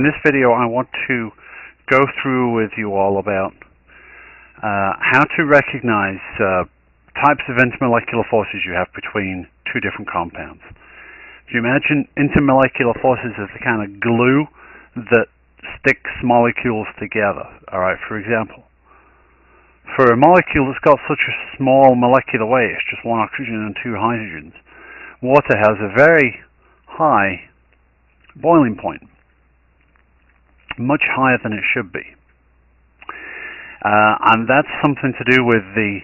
In this video I want to go through with you all about uh, how to recognize uh, types of intermolecular forces you have between two different compounds. If you imagine intermolecular forces as the kind of glue that sticks molecules together, alright, for example, for a molecule that's got such a small molecular weight, it's just one oxygen and two hydrogens, water has a very high boiling point, much higher than it should be. Uh, and that's something to do with the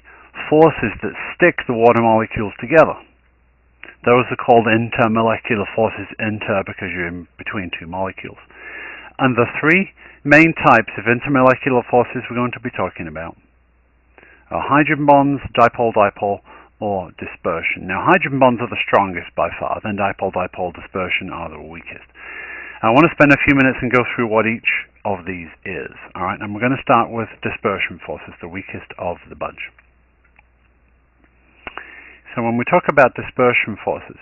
forces that stick the water molecules together. Those are called intermolecular forces, inter because you're in between two molecules. And the three main types of intermolecular forces we're going to be talking about are hydrogen bonds, dipole-dipole, or dispersion. Now hydrogen bonds are the strongest by far, then dipole-dipole dispersion are the weakest. I want to spend a few minutes and go through what each of these is. Alright, and we're going to start with dispersion forces, the weakest of the bunch. So when we talk about dispersion forces,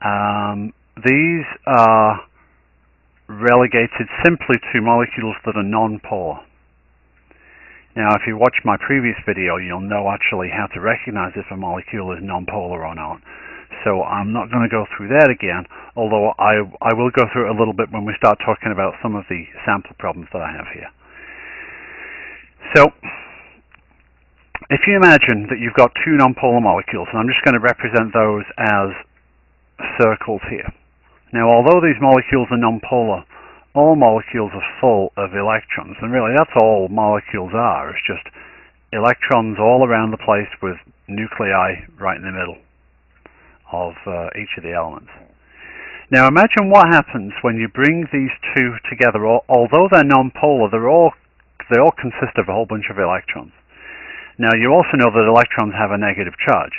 um, these are relegated simply to molecules that are non-polar. Now, if you watch my previous video, you'll know actually how to recognize if a molecule is non-polar or not. So I'm not going to go through that again, although I, I will go through it a little bit when we start talking about some of the sample problems that I have here. So, if you imagine that you've got two nonpolar molecules, and I'm just going to represent those as circles here. Now, although these molecules are nonpolar, all molecules are full of electrons, and really that's all molecules are. It's just electrons all around the place with nuclei right in the middle of uh, each of the elements. Now imagine what happens when you bring these two together. Although they're nonpolar, they're all they all consist of a whole bunch of electrons. Now you also know that electrons have a negative charge.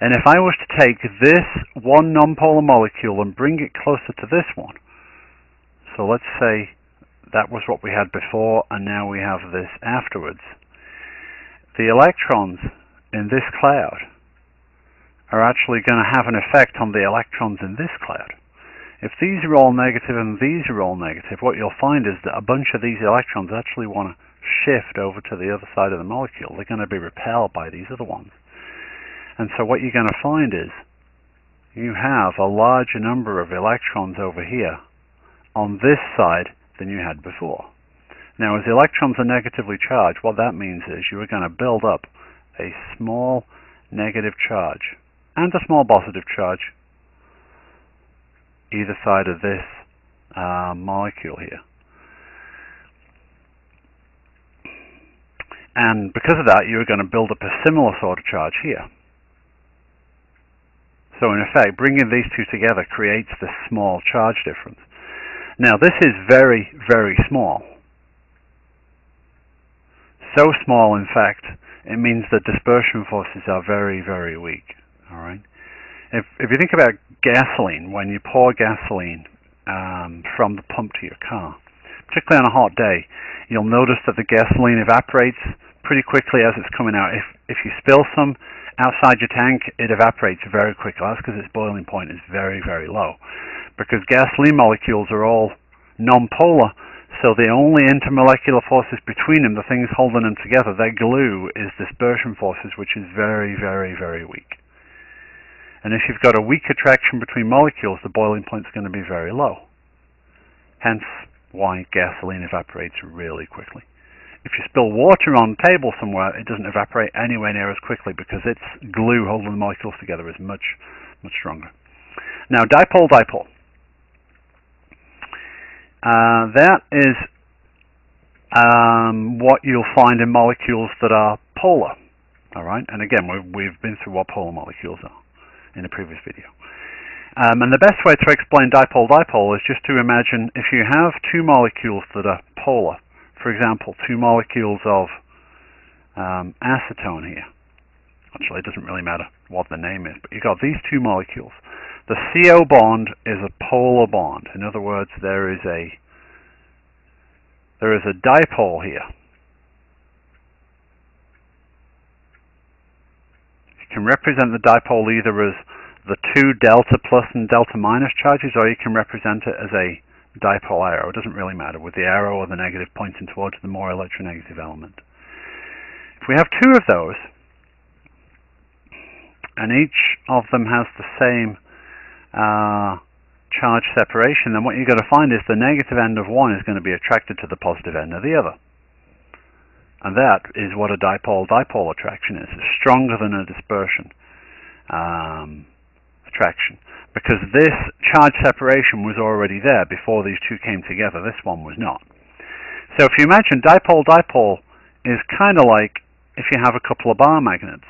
And if I was to take this one nonpolar molecule and bring it closer to this one, so let's say that was what we had before and now we have this afterwards, the electrons in this cloud are actually going to have an effect on the electrons in this cloud. If these are all negative and these are all negative, what you'll find is that a bunch of these electrons actually want to shift over to the other side of the molecule. They're going to be repelled by these other ones. And so what you're going to find is you have a larger number of electrons over here on this side than you had before. Now as electrons are negatively charged, what that means is you are going to build up a small negative charge and a small positive charge either side of this uh, molecule here. And because of that, you're going to build up a similar sort of charge here. So in effect, bringing these two together creates this small charge difference. Now this is very, very small. So small, in fact, it means that dispersion forces are very, very weak. All right. If if you think about gasoline, when you pour gasoline um, from the pump to your car, particularly on a hot day, you'll notice that the gasoline evaporates pretty quickly as it's coming out. If if you spill some outside your tank, it evaporates very quickly. That's because its boiling point is very, very low. Because gasoline molecules are all non-polar, so the only intermolecular forces between them, the things holding them together, their glue, is dispersion forces, which is very, very, very weak. And if you've got a weak attraction between molecules, the boiling point is going to be very low. Hence why gasoline evaporates really quickly. If you spill water on a table somewhere, it doesn't evaporate anywhere near as quickly because its glue holding the molecules together is much, much stronger. Now, dipole-dipole. Uh, that is um, what you'll find in molecules that are polar. All right, and again, we've, we've been through what polar molecules are in a previous video. Um, and the best way to explain dipole-dipole is just to imagine if you have two molecules that are polar, for example, two molecules of um, acetone here. Actually, it doesn't really matter what the name is, but you've got these two molecules. The CO bond is a polar bond. In other words, there is a there is a dipole here. You can represent the dipole either as the two delta plus and delta minus charges, or you can represent it as a dipole arrow. It doesn't really matter, with the arrow or the negative pointing towards the more electronegative element. If we have two of those, and each of them has the same uh, charge separation, then what you're going to find is the negative end of one is going to be attracted to the positive end of the other. And that is what a dipole-dipole attraction is. It's stronger than a dispersion um, attraction. Because this charge separation was already there before these two came together. This one was not. So if you imagine dipole-dipole is kind of like if you have a couple of bar magnets.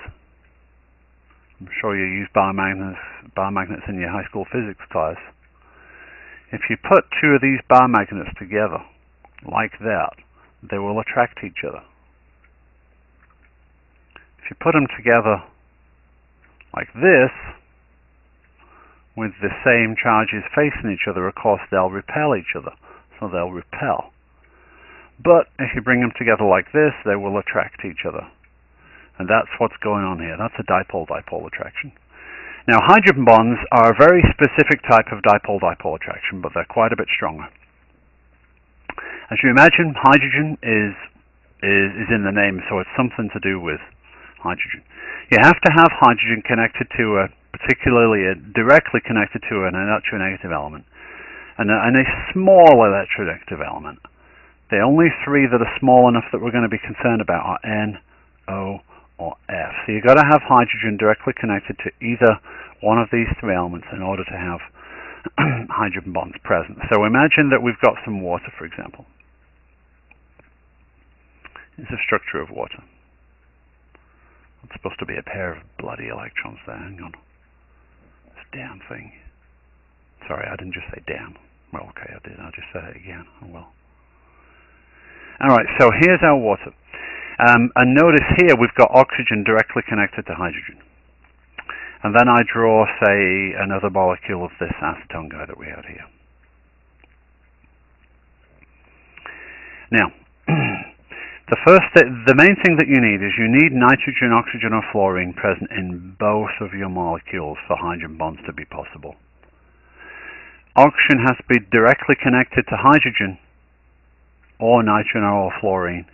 I'm sure you use bar magnets, bar magnets in your high school physics class. If you put two of these bar magnets together, like that, they will attract each other. If you put them together like this, with the same charges facing each other, of course they'll repel each other. So they'll repel. But if you bring them together like this, they will attract each other. And that's what's going on here. That's a dipole-dipole attraction. Now, hydrogen bonds are a very specific type of dipole-dipole attraction, but they're quite a bit stronger. As you imagine, hydrogen is, is, is in the name, so it's something to do with hydrogen. You have to have hydrogen connected to a, particularly a, directly connected to an electronegative element, and a, and a small electronegative element. The only three that are small enough that we're going to be concerned about are N, O, or F. So you've got to have hydrogen directly connected to either one of these three elements in order to have hydrogen bonds present. So imagine that we've got some water, for example. It's a structure of water. It's supposed to be a pair of bloody electrons there. Hang on. This damn thing. Sorry, I didn't just say damn. Well, okay, I did. I'll just say it again. Oh well. Alright, so here's our water. Um, and notice here we've got oxygen directly connected to hydrogen. And then I draw, say, another molecule of this acetone guy that we had here. Now, the first, th the main thing that you need is you need nitrogen, oxygen, or fluorine present in both of your molecules for hydrogen bonds to be possible. Oxygen has to be directly connected to hydrogen or nitrogen or fluorine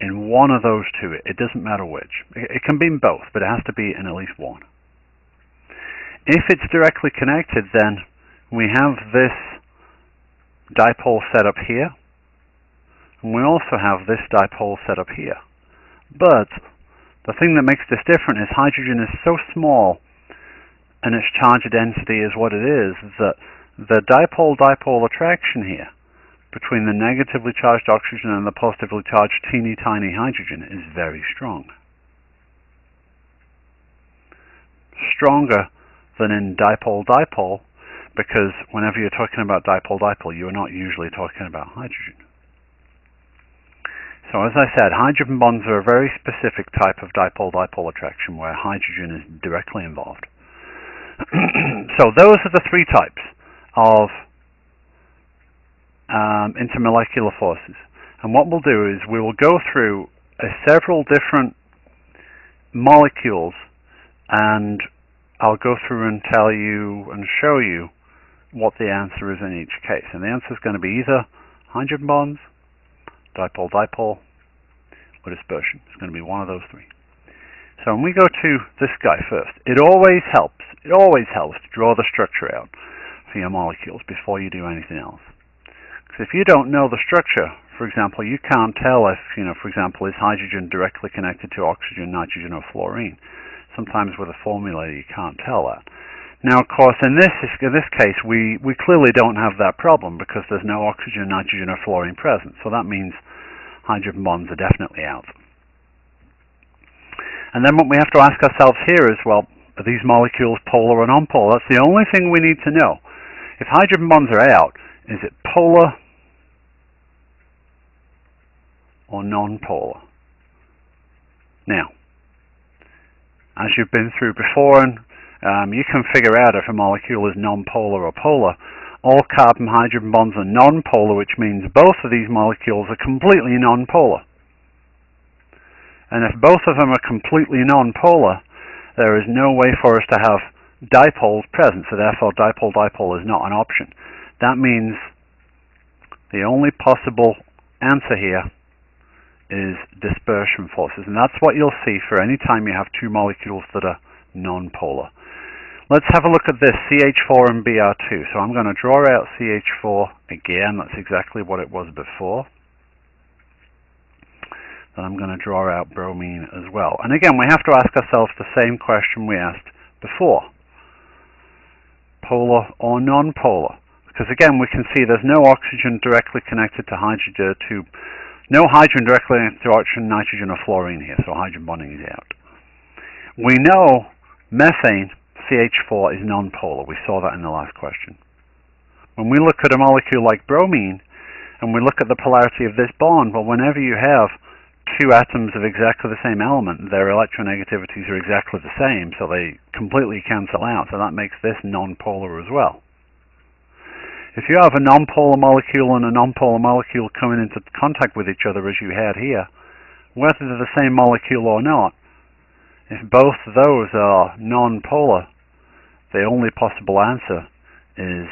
in one of those two. It doesn't matter which. It can be in both, but it has to be in at least one. If it's directly connected, then we have this dipole set up here, and we also have this dipole set up here. But the thing that makes this different is hydrogen is so small and its charge density is what it is that the dipole-dipole attraction here between the negatively charged oxygen and the positively charged teeny tiny hydrogen is very strong. Stronger than in dipole-dipole because whenever you're talking about dipole-dipole you're not usually talking about hydrogen. So as I said, hydrogen bonds are a very specific type of dipole-dipole attraction where hydrogen is directly involved. so those are the three types of um, intermolecular forces. And what we'll do is we will go through uh, several different molecules and I'll go through and tell you and show you what the answer is in each case. And the answer is going to be either hydrogen bonds, dipole-dipole, or dispersion. It's going to be one of those three. So when we go to this guy first, it always helps, it always helps to draw the structure out for your molecules before you do anything else. Because if you don't know the structure, for example, you can't tell if, you know, for example, is hydrogen directly connected to oxygen, nitrogen, or fluorine. Sometimes with a formula you can't tell that. Now, of course, in this in this case, we, we clearly don't have that problem because there's no oxygen, nitrogen, or fluorine present. So that means hydrogen bonds are definitely out. And then what we have to ask ourselves here is, well, are these molecules polar or nonpolar? That's the only thing we need to know. If hydrogen bonds are out, is it polar or non-polar. Now, as you've been through before, and um, you can figure out if a molecule is non-polar or polar. All carbon-hydrogen bonds are non-polar, which means both of these molecules are completely non-polar. And if both of them are completely non-polar, there is no way for us to have dipoles present, so therefore dipole-dipole is not an option. That means the only possible answer here is dispersion forces, and that's what you'll see for any time you have two molecules that are non-polar. Let's have a look at this, CH4 and Br2. So I'm going to draw out CH4 again, that's exactly what it was before. Then I'm going to draw out bromine as well. And again, we have to ask ourselves the same question we asked before. Polar or non-polar? Because again, we can see there's no oxygen directly connected to hydrogen to no hydrogen directly to oxygen, nitrogen, or fluorine here, so hydrogen bonding is out. We know methane, CH4, is nonpolar. We saw that in the last question. When we look at a molecule like bromine, and we look at the polarity of this bond, well, whenever you have two atoms of exactly the same element, their electronegativities are exactly the same, so they completely cancel out. So that makes this nonpolar as well. If you have a nonpolar molecule and a nonpolar molecule coming into contact with each other as you had here, whether they're the same molecule or not, if both those are nonpolar, the only possible answer is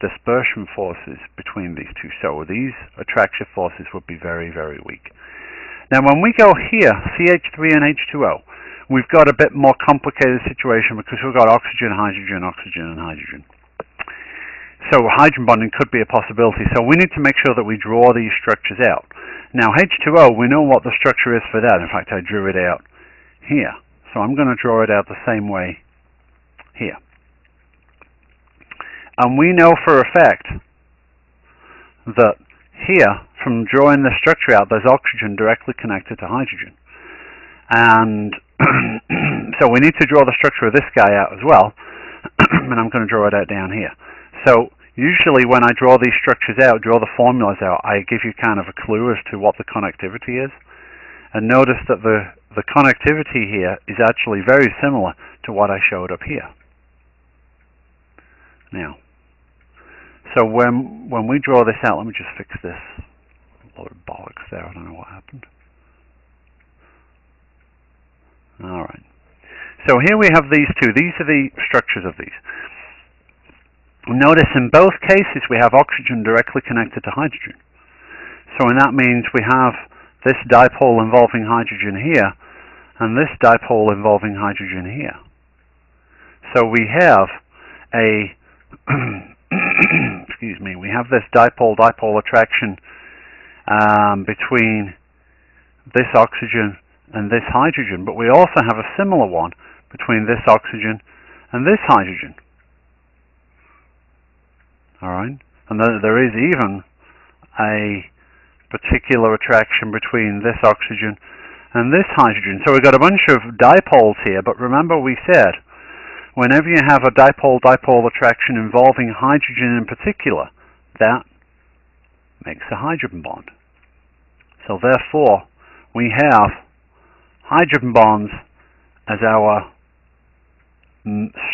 dispersion forces between these two. So these attraction forces would be very, very weak. Now when we go here, CH3 and H2O, we've got a bit more complicated situation because we've got oxygen, hydrogen, oxygen, and hydrogen. So hydrogen bonding could be a possibility. So we need to make sure that we draw these structures out. Now H2O, we know what the structure is for that. In fact, I drew it out here. So I'm going to draw it out the same way here. And we know for a fact that here, from drawing the structure out, there's oxygen directly connected to hydrogen. And so we need to draw the structure of this guy out as well. and I'm going to draw it out down here. So usually when I draw these structures out, draw the formulas out, I give you kind of a clue as to what the connectivity is. And notice that the, the connectivity here is actually very similar to what I showed up here. Now, so when when we draw this out, let me just fix this. A lot of bollocks there. I don't know what happened. All right. So here we have these two. These are the structures of these. Notice in both cases we have oxygen directly connected to hydrogen. So and that means we have this dipole involving hydrogen here and this dipole involving hydrogen here. So we have a excuse me, we have this dipole-dipole attraction um, between this oxygen and this hydrogen, but we also have a similar one between this oxygen and this hydrogen. All right, and there is even a particular attraction between this oxygen and this hydrogen. So we've got a bunch of dipoles here, but remember we said whenever you have a dipole-dipole attraction involving hydrogen in particular, that makes a hydrogen bond. So therefore, we have hydrogen bonds as our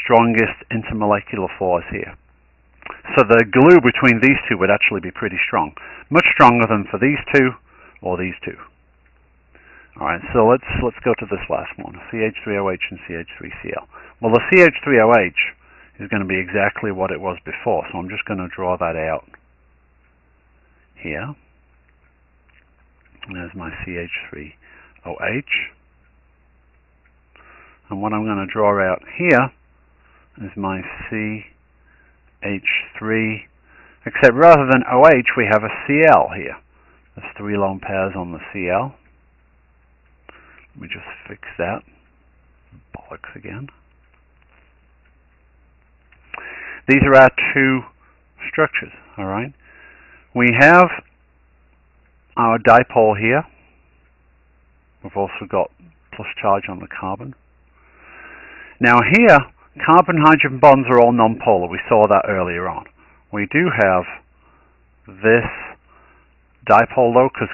strongest intermolecular force here. So the glue between these two would actually be pretty strong. Much stronger than for these two or these two. Alright, so let's let's go to this last one, CH3OH and CH3Cl. Well, the CH3OH is going to be exactly what it was before, so I'm just going to draw that out here. There's my CH3OH. And what I'm going to draw out here is my CH3, except rather than OH, we have a Cl here. There's three lone pairs on the Cl. Let me just fix that. Bollocks again. These are our two structures, all right? We have our dipole here. We've also got plus charge on the carbon. Now here, carbon-hydrogen bonds are all nonpolar. We saw that earlier on. We do have this dipole though, because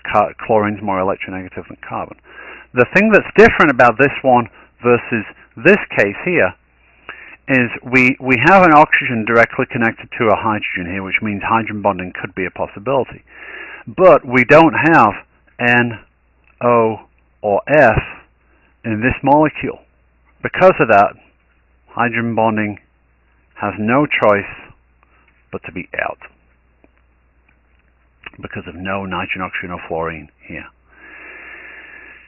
chlorine's more electronegative than carbon. The thing that's different about this one versus this case here is we, we have an oxygen directly connected to a hydrogen here, which means hydrogen bonding could be a possibility. But we don't have N, O, or F in this molecule. Because of that, hydrogen bonding has no choice but to be out because of no nitrogen, oxygen, or fluorine here.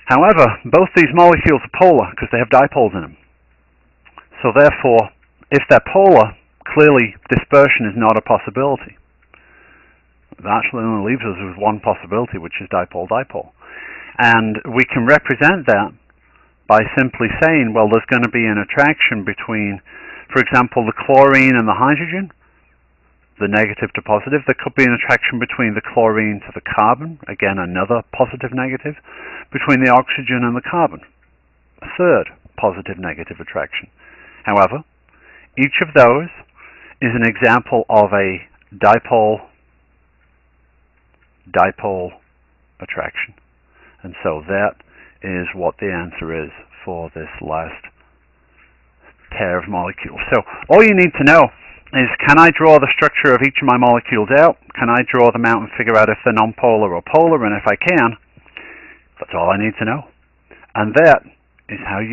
However, both these molecules are polar because they have dipoles in them. So therefore, if they're polar, clearly dispersion is not a possibility. That actually only leaves us with one possibility, which is dipole-dipole. And we can represent that by simply saying, well, there's going to be an attraction between, for example, the chlorine and the hydrogen, the negative to positive. There could be an attraction between the chlorine to the carbon, again, another positive negative, between the oxygen and the carbon, a third positive negative attraction. However, each of those is an example of a dipole dipole attraction. And so that is what the answer is for this last pair of molecules. So all you need to know is can I draw the structure of each of my molecules out? Can I draw them out and figure out if they're nonpolar or polar? And if I can, that's all I need to know. And that is how you